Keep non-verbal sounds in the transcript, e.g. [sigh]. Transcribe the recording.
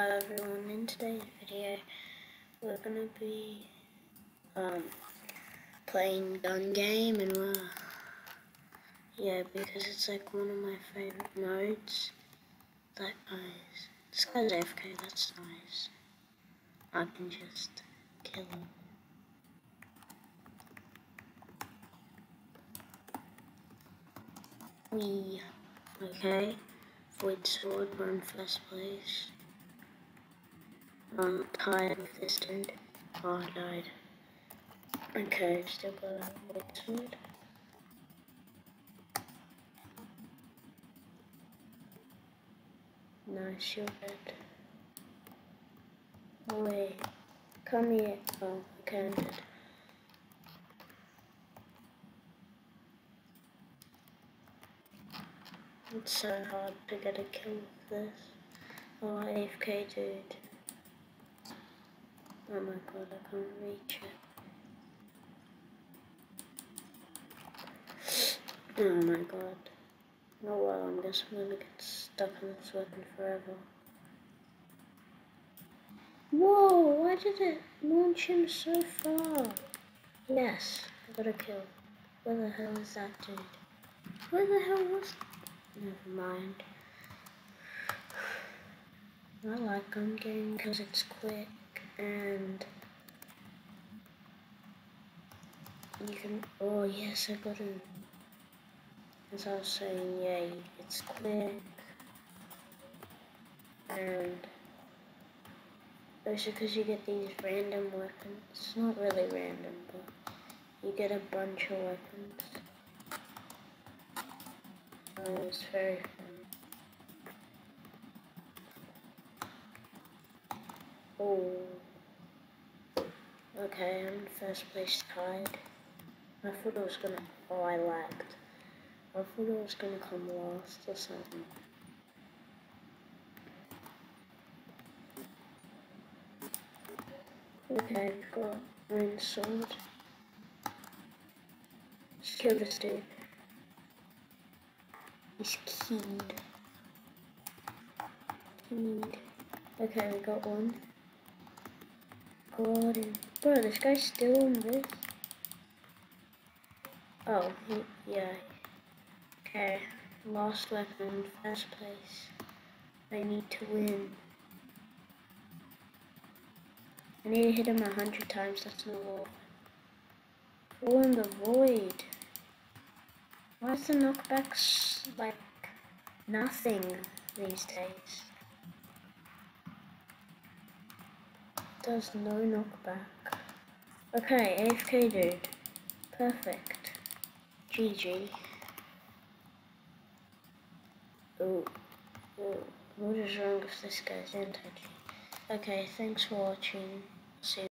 Hello everyone, in today's video we're gonna be um, playing gun game and we're yeah because it's like one of my favorite modes. That guy's this guy's AFK, that's nice. I can just kill him. We okay. Void sword, we're in first place. I'm tired of this dude. Oh, I died. Okay, still got a sword. Nice, you're dead. Wait. Come here. Oh, okay, I'm dead. It's so hard to get a kill with this. Oh, AFK dude. Oh my god, I can't reach it. Oh my god. Oh well, I'm gonna get stuck in this weapon forever. Whoa, why did it launch him so far? Yes, I got a kill. Where the hell is that dude? Where the hell was Never mind. [sighs] I like gun game because it's quick and you can, oh yes, I got it. As I was saying, yeah, it's quick and also because you get these random weapons. It's not really random, but you get a bunch of weapons. Oh, it's very fun. Oh. Okay, I'm first place tied. I thought I was gonna. Oh, I lagged. I thought I was gonna come last or something. Okay, I've got iron sword. Let's kill this dude. He's keyed. Keyed. Okay, we got one. Got. Bro, this guy's still on this. Oh, he, yeah. Okay, lost weapon first place. I need to win. I need to hit him a hundred times, that's not all. Fall in the void. Why is the knockbacks like nothing these days? Does no knockback. Okay, AFK dude. Perfect. GG. Ooh. Ooh. What is wrong with this guy's anti-G? Okay, thanks for watching. See